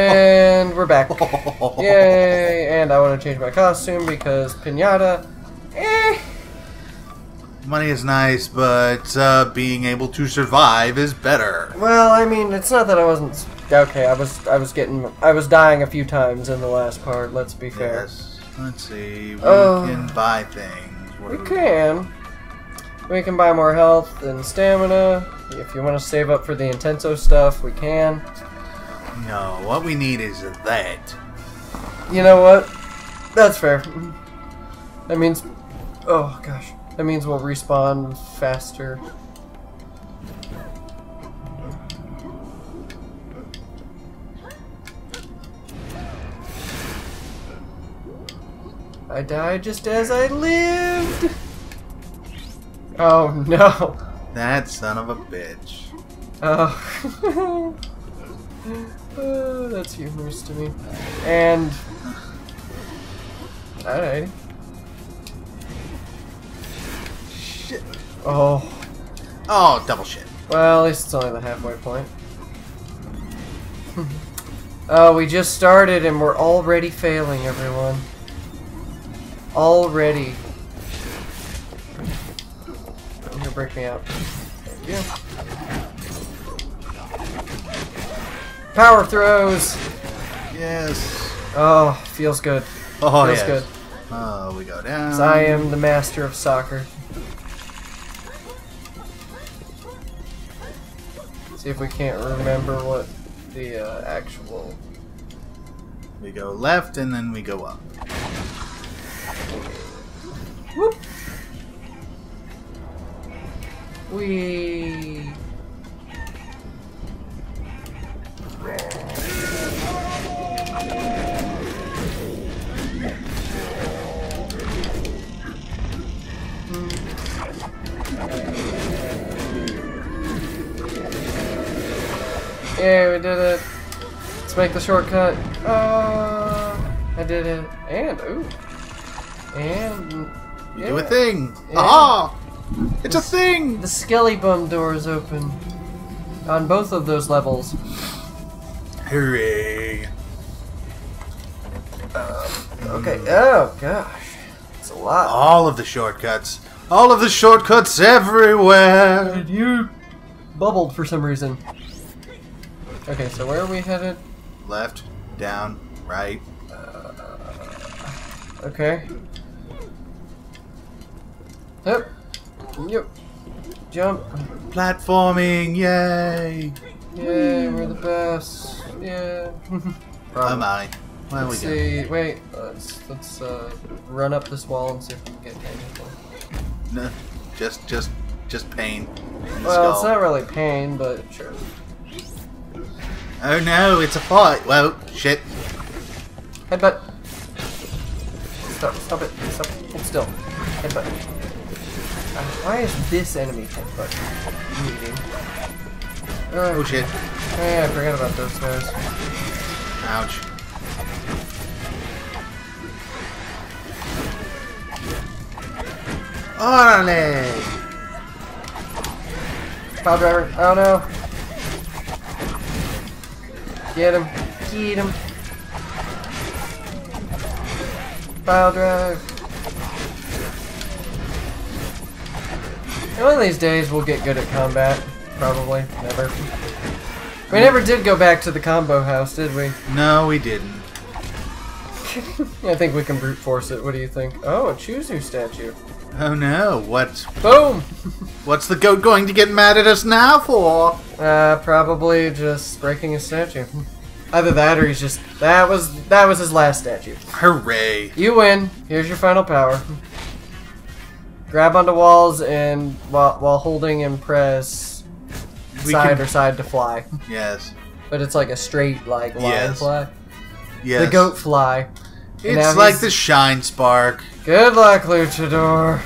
And we're back. Yay! And I want to change my costume because pinata. Eh. Money is nice, but uh, being able to survive is better. Well, I mean, it's not that I wasn't. Okay, I was. I was getting. I was dying a few times in the last part. Let's be fair. Yes. Let's see. We Oh. can buy things. We can. We can buy more health and stamina. If you want to save up for the intenso stuff, we can. No, what we need is that. You know what? That's fair. That means. Oh gosh. That means we'll respawn faster. I died just as I lived! Oh no! That son of a bitch. Oh. Uh, that's humorous to me. And. Alright. Shit. Oh. Oh, double shit. Well, at least it's only the halfway point. oh, we just started and we're already failing, everyone. Already. Here, break me out. You. Power throws! Yes. Oh, feels good. Oh, feels yes. good. Oh, we go down. I am the master of soccer. See if we can't remember what the uh, actual. We go left and then we go up. Whoop. We. Yeah, we did it. Let's make the shortcut. Uh, I did it. And, ooh. And. Yeah. do a thing. Yeah. Aha! It's a thing! The Skelly Bum door is open. On both of those levels. Hooray. Um, okay. Oh, gosh. It's a lot. All of the shortcuts. All of the shortcuts everywhere. And you bubbled for some reason. Okay, so where are we headed? Left, down, right. Uh, okay. Yep. Yep. Jump. Platforming, yay! Yay, we're the best. Yeah. Oh my. Where we Let's go? see. Wait. Let's let's uh, run up this wall and see if we can get anything. No, just, just, just pain. in the Well, it's not really pain, but sure. Oh no, it's a fight. Well, shit. Headbutt. Stop, stop it. Stop. Hold still. Headbutt. Uh, why is this enemy headbutt meeting? Oh shit. hey, I forgot about those guys. Ouch. Orale! Pile driver. Oh no. Get him. Get him. Pile drive. One of these days we'll get good at combat. Probably. Never. We never did go back to the combo house, did we? No, we didn't. I think we can brute force it. What do you think? Oh, a Choozo statue. Oh no, what's Boom! what's the goat going to get mad at us now for? Uh, probably just breaking a statue. Either that or he's just that was that was his last statue. Hooray! You win. Here's your final power. Grab onto walls and while while holding and press We side can- or side to fly. Yes. But it's like a straight like line Yes. fly. Yes. The goat fly. And It's like he's- the shine spark. Good luck, Luchador.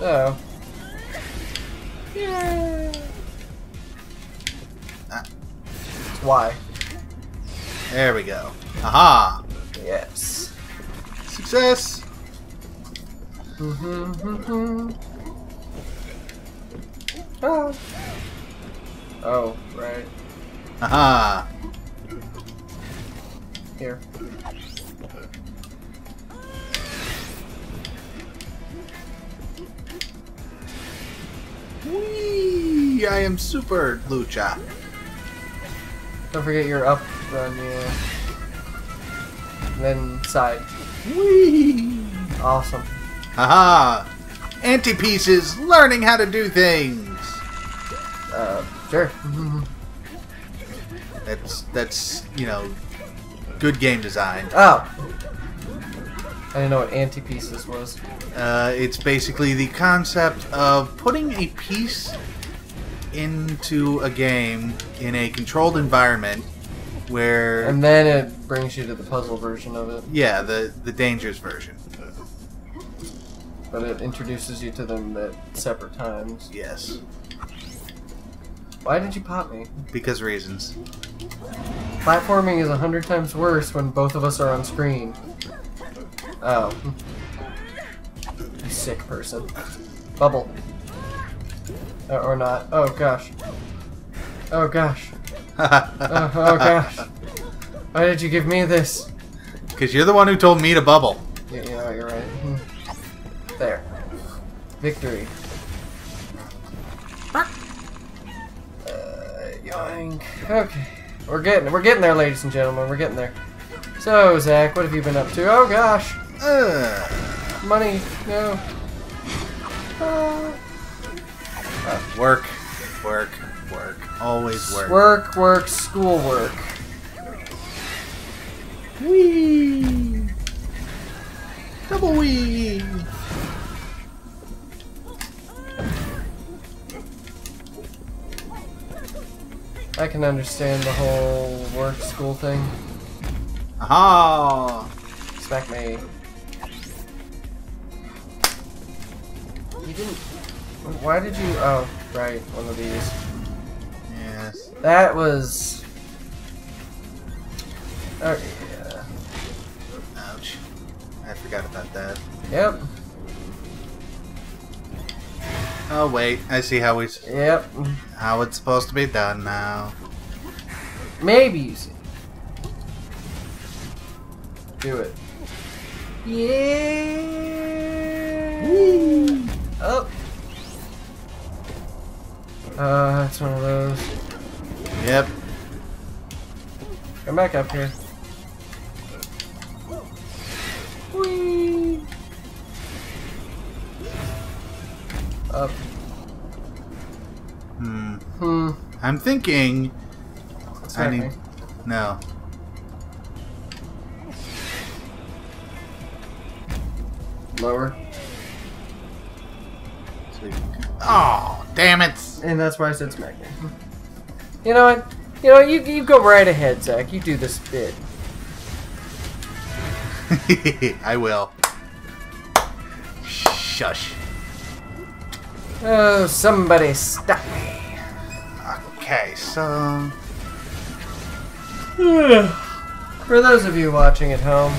Oh. Yeah. Ah. Why? There we go. Aha! Yes. Success! Mm-hmm. Oh. Oh, right. Aha! Here. Whee! I am super Lucha. Don't forget your up run, yeah. And then side. Whee! Awesome. Haha! Anti-pieces learning how to do things. Uh, sure. That's that's you know good game design. Oh! I didn't know what anti-pieces was. Uh, it's basically the concept of putting a piece into a game in a controlled environment where And then it brings you to the puzzle version of it. yeah the the dangerous version But it introduces you to them at separate times. yes Why did you pop me? because reasons Platforming is a hundred times worse when both of us are on screen. Oh. You sick person. Bubble. Uh, or not. Oh gosh. Oh gosh. Oh, oh gosh. Why did you give me this? because you're the one who told me to bubble Yeah, know, you're right. Hmm. There. Victory. Okay. We're getting we're getting there, ladies and gentlemen. We're getting there. So, Zach, what have you been up to? Oh gosh. Ugh. Money. No. Uh, Uh, work work work always work work, work, school work. Whee! Double wee! I can understand the whole work school thing. Aha! Smack me. You didn't. Why did you? Oh, right, one of these. Yes. That was. Oh yeah. Ouch. I forgot about that. Yep. Oh wait, I see how we Yep. How it's supposed to be done now. Maybe you see. Do it. Yeah. Up. Uh, that's one of those. Yep. Come back up here. Whee! Up. Hmm. Hmm. I'm thinking. I Smack need. me. No. Lower. Oh, damn it! And that's why I said smack me. You know what? You know, you, you go right ahead, Zach. You do this bit. I will. Shush. Oh, somebody stop me. Okay, so. For those of you watching at home,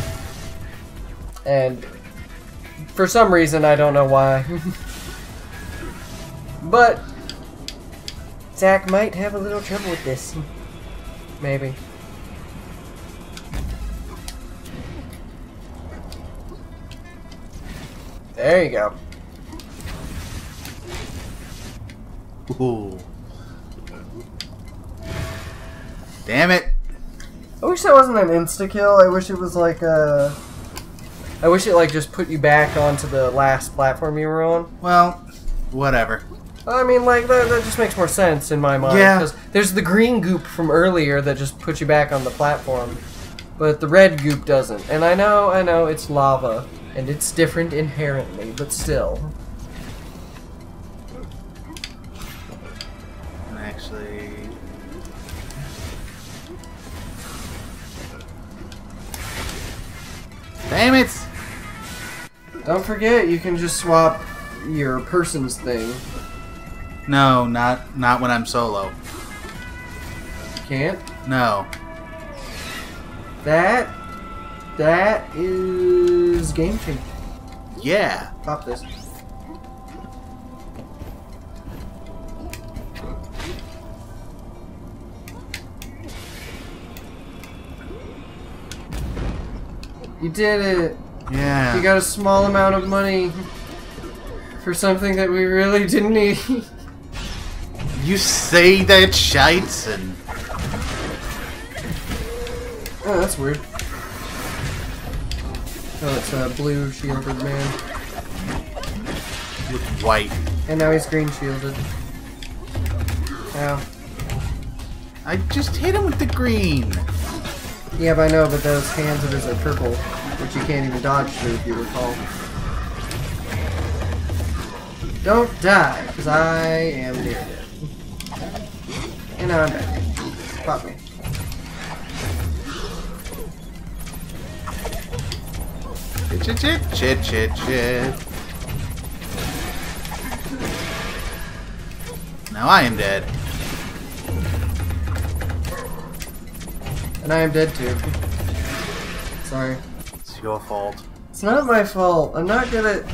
and for some reason I don't know why, but Zach might have a little trouble with this. Maybe. There you go. Ooh. Damn it! I wish that wasn't an insta kill. I wish it was like a. I wish it like just put you back onto the last platform you were on. Well, whatever. I mean, like that, that just makes more sense in my mind. Yeah. there's the green goop from earlier that just puts you back on the platform, but the red goop doesn't. And I know, I know, it's lava, and it's different inherently, but still. Damn it! Don't forget, you can just swap your person's thing. No, not not when I'm solo. You can't. No. That, that is game changer. Yeah. Pop this. You did it. Yeah. You got a small amount of money for something that we really didn't need. You say that and oh, that's weird. Oh, it's a blue shielded man. with white. And now he's green shielded. Ow. I just hit him with the green. Yeah, but I know, but those hands of his are purple, which you can't even dodge through if you recall. Don't die, because I am near dead. And now I'm back. Pop me. Chit chit chit chit chit. Now I am dead. And I am dead too. Sorry. It's your fault. It's not my fault. I'm not good at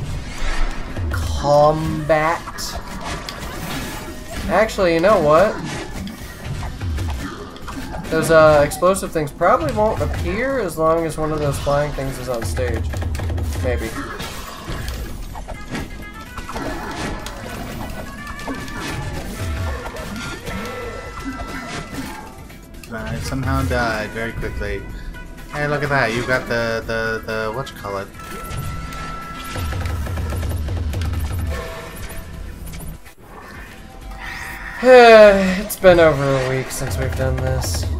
combat. Actually, you know what? Those uh, explosive things probably won't appear as long as one of those flying things is on stage. Maybe. I somehow died very quickly. Hey, look at that. You got the, the, the, what you call it? it's been over a week since we've done this.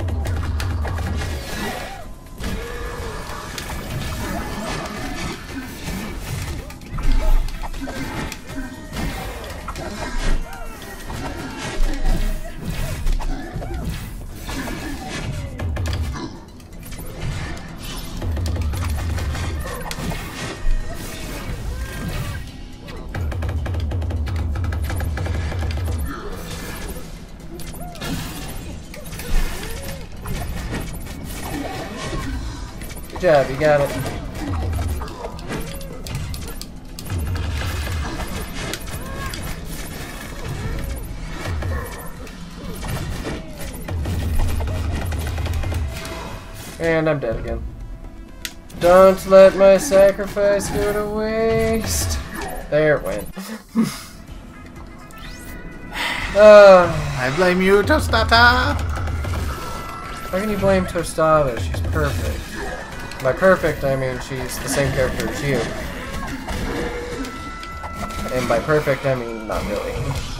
Good job, you got it. And I'm dead again. Don't let my sacrifice go to waste. There it went. Ah. I blame you, Tostada! How can you blame Tostada? She's perfect. By perfect, I mean she's the same character as you. And by perfect, I mean not really.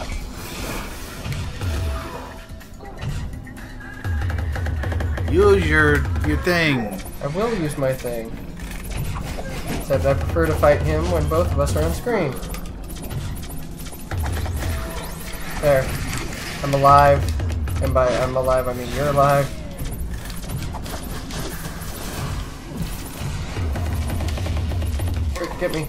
Use your, your thing. I will use my thing. Except I prefer to fight him when both of us are on screen. There. I'm alive. And by I'm alive, I mean you're alive. Get me.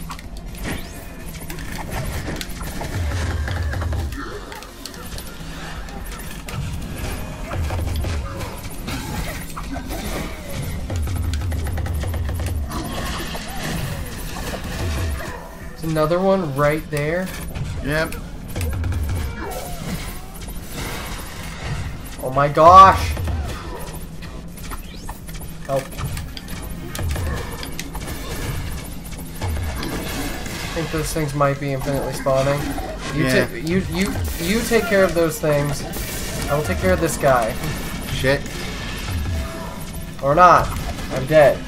There's another one right there. Yep. Oh my gosh! Think those things might be infinitely spawning. You Yeah. ta- you you you take care of those things. I will take care of this guy. Shit. Or not. I'm dead.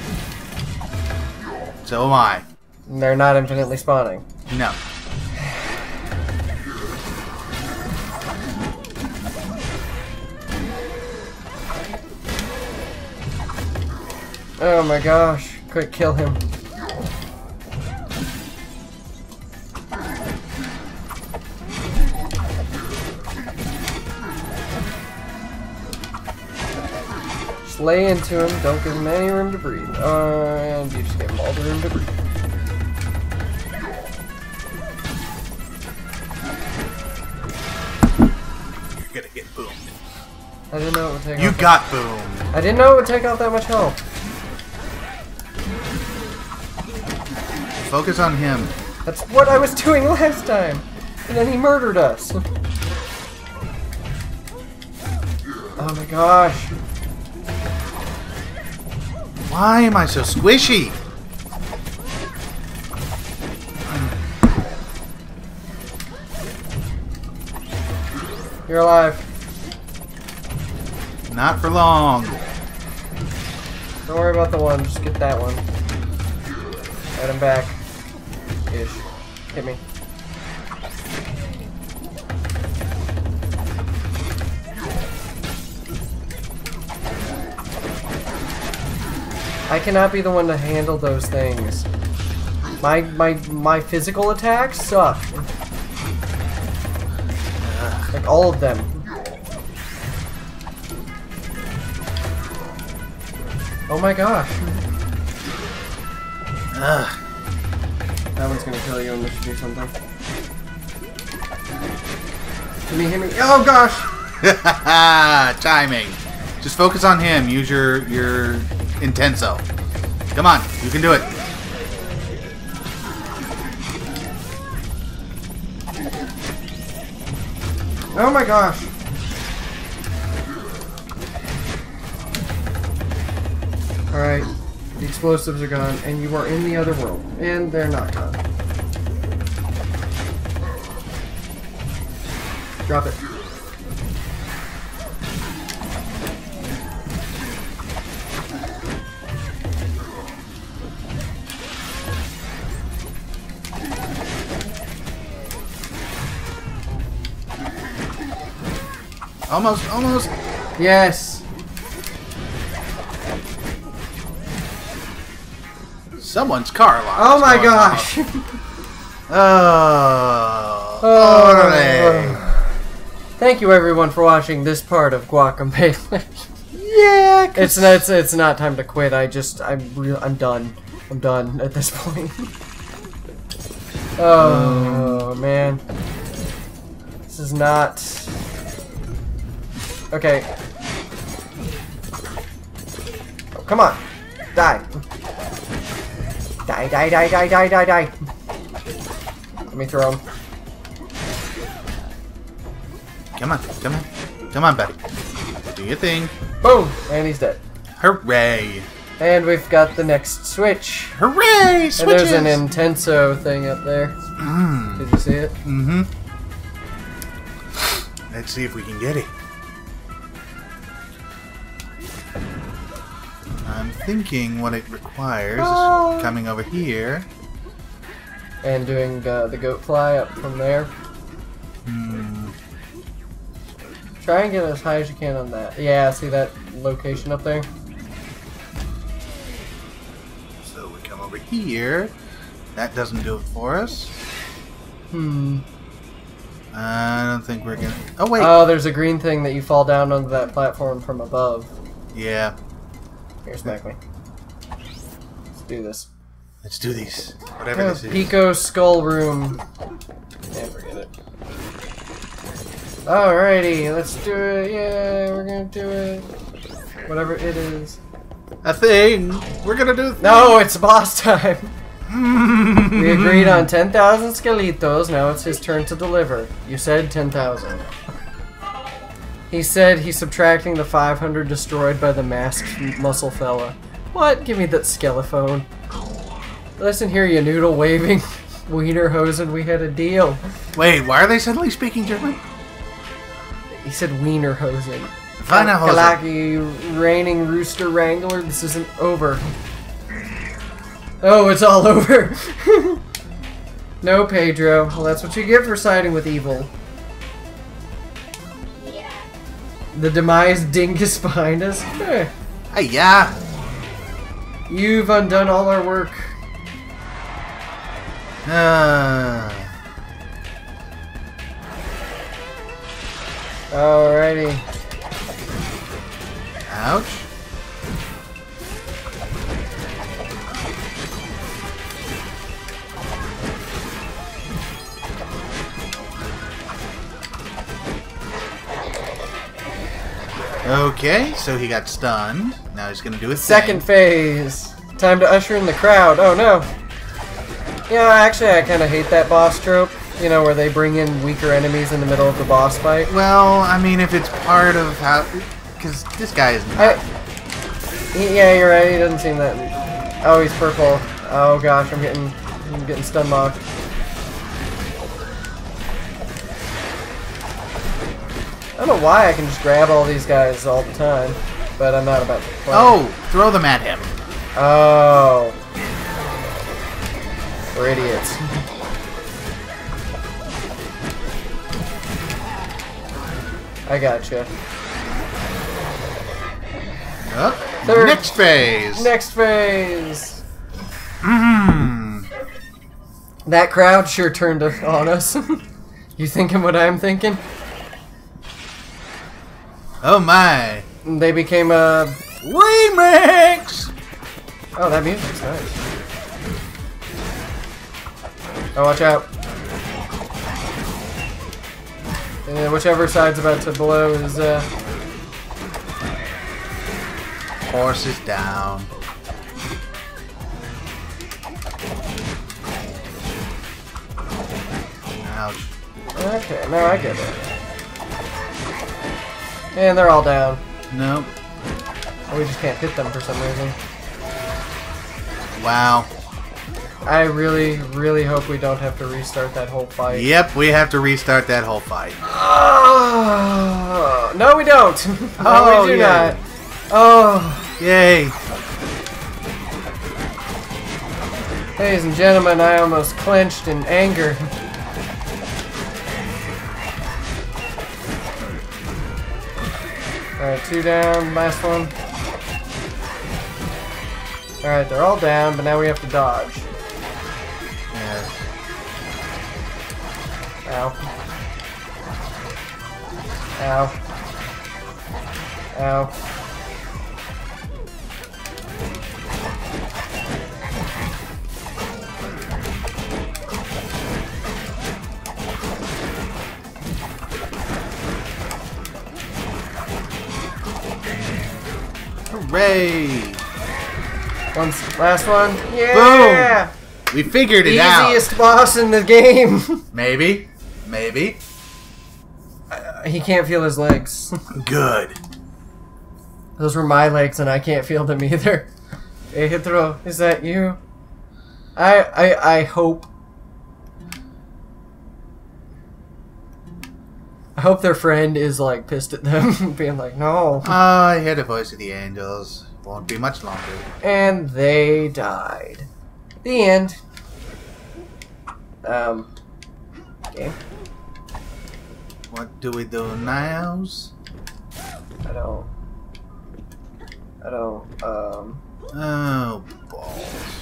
So am I. And they're not infinitely spawning. No. Oh my gosh. Quick, kill him. Lay into him, don't give him any room to breathe. Uh, and you just gave him all the room to breathe. You're gonna get boomed. I didn't know it would take You got boomed. I didn't know it would take out that much health. Focus on him. That's what I was doing last time. And then he murdered us. Oh my gosh. Why am I so squishy? You're alive. Not for long. Don't worry about the one. Just get that one. Get him back. Ish. Hit me. I cannot be the one to handle those things. My my my physical attacks suck. Like all of them. Oh my gosh. Ugh. That one's gonna kill you and we should do something. Hit me, hit me. Oh gosh! Timing. Just focus on him. Use your your intenso. Come on, you can do it. Oh my gosh! Alright, the explosives are gone, and you are in the other world. And they're not gone. Drop it. Almost, almost. Yes! Someone's car alarm. Oh my gosh! Oh. Oh. Orale. Thank you everyone for watching this part of Guacamelee. Yeah. it's it's it's not time to quit. I just I'm real I'm done. I'm done at this point. oh hmm. man. This is not Okay. Oh, come on. Die. Die, die, die, die, die, die, die. Let me throw him. Come on, come on, come on, buddy. Do your thing. Boom! And he's dead. Hooray! And we've got the next switch. Hooray! And there's an Intenso thing up there. Mm. Did you see it? Mm-hmm. Let's see if we can get it. I'm thinking what it requires Oh. is coming over here. And doing uh, the goat fly up from there. Hmm. Try and get as high as you can on that. Yeah, see that location up there? So we come over here. That doesn't do it for us. Hmm. I don't think we're gonna. Oh wait. Oh, there's a green thing that you fall down onto that platform from above. yeah. Here, smack me. Let's do this. Let's do these. Whatever this is. Pico Skull Room. Yeah, forget it. Alrighty, let's do it. Yeah, we're gonna do it. Whatever it is. A thing. We're gonna do. thing. No, it's boss time. We agreed on 10,000 skeletos. Now it's his turn to deliver. You said 10,000. He said he's subtracting the 500 destroyed by the masked muscle fella. What? Give me that skelephone. Listen here, you noodle waving wiener hosen. We had a deal. Wait, why are they suddenly speaking German? He said wiener hosen. Kalaki, reigning rooster wrangler. This isn't over. Oh, it's all over. no, Pedro. Well, that's what you get for siding with evil. The demise dingus behind us. Eh, Hey, yeah. you've undone all our work. Uh, Alrighty. ouch. Okay, so he got stunned. Now he's gonna do a Second thing. phase. Time to usher in the crowd. Oh no. Yeah, actually, I kind of hate that boss trope. You know, where they bring in weaker enemies in the middle of the boss fight. Well, I mean, if it's part of how, because this guy is not. he- yeah, you're right. He doesn't seem that. Oh, he's purple. Oh gosh, I'm getting, I'm getting stun locked. I don't know why I can just grab all these guys all the time, but I'm not about to play. Oh, throw them at him. Oh. We're idiots. I gotcha. Up. Third. Next phase. Next phase. Mm. That crowd sure turned on us. you thinking what I'm thinking? Oh my. They became a. Remix! Oh, that music's nice. Oh, watch out. And then whichever side's about to blow is, uh. Horse is down. Ouch. Okay, now I get it. And they're all down. Nope. We just can't hit them for some reason. Wow. I really, really hope we don't have to restart that whole fight. Yep, we have to restart that whole fight. Oh, no, we don't. no, Oh, we do yeah. not. Oh, Yay. ladies and gentlemen, I almost clenched in anger. Alright, two down, last one. Alright, they're all down, but now we have to dodge. Ow. Ow. Ow. Hooray! One, last one. Yeah! Boom. We figured it out. Easiest boss in the game. Maybe. Maybe. Uh, he can't feel his legs. Good. Those were my legs, and I can't feel them either. Hey, Hithro, is that you? I, I, I hope. I hope their friend is like pissed at them, being like, "No," I hear the voice of the angels. Won't be much longer. and they died. The end. Um. Game. What do we do now? I don't. I don't. Um. Oh, balls.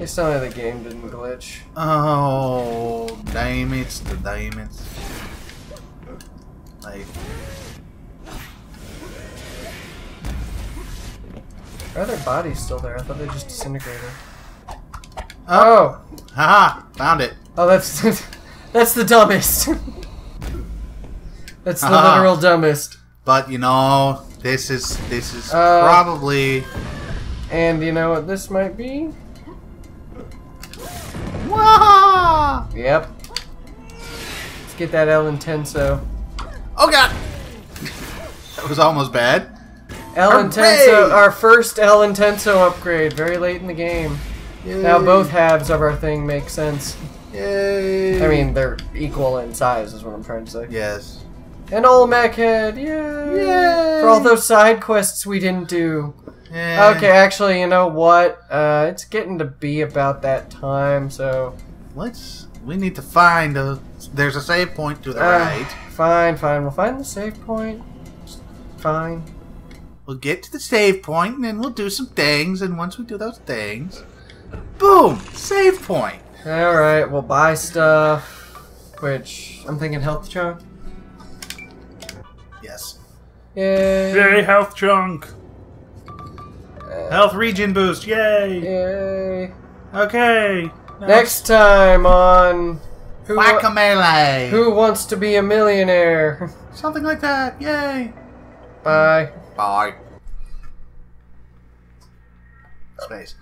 It's not like the game didn't glitch. Oh, damn it, the diamonds. Like, Are their bodies still there? I thought they just disintegrated. oh, Oh! haha, found it. Oh, that's that's the dumbest. that's the Ah. literal dumbest. But you know, this is this is Uh, probably. And you know what this might be? Wah! Yep. Let's get that El Intenso. Oh god, that was almost bad. El Hooray! Intenso, our first El Intenso upgrade, very late in the game. Now both halves of our thing make sense. Yay. I mean, they're equal in size, is what I'm trying to say. yes. And Olmec head, yay! Yay! For all those side quests we didn't do. Yeah. Okay, actually, you know what? Uh, it's getting to be about that time, so Let's. We need to find a. There's a save point to the uh, right. fine, fine. We'll find the save point. Fine. We'll get to the save point and then we'll do some things. And once we do those things, boom, save point. All right, we'll buy stuff. Which I'm thinking health chunk. Yes. Yay! Yay, health chunk! Uh, Health region boost. Yay. Yay! Okay. Next time on who wa- Whack a melee. who wants to be a millionaire? Something like that. Yay. Bye. Bye. Space.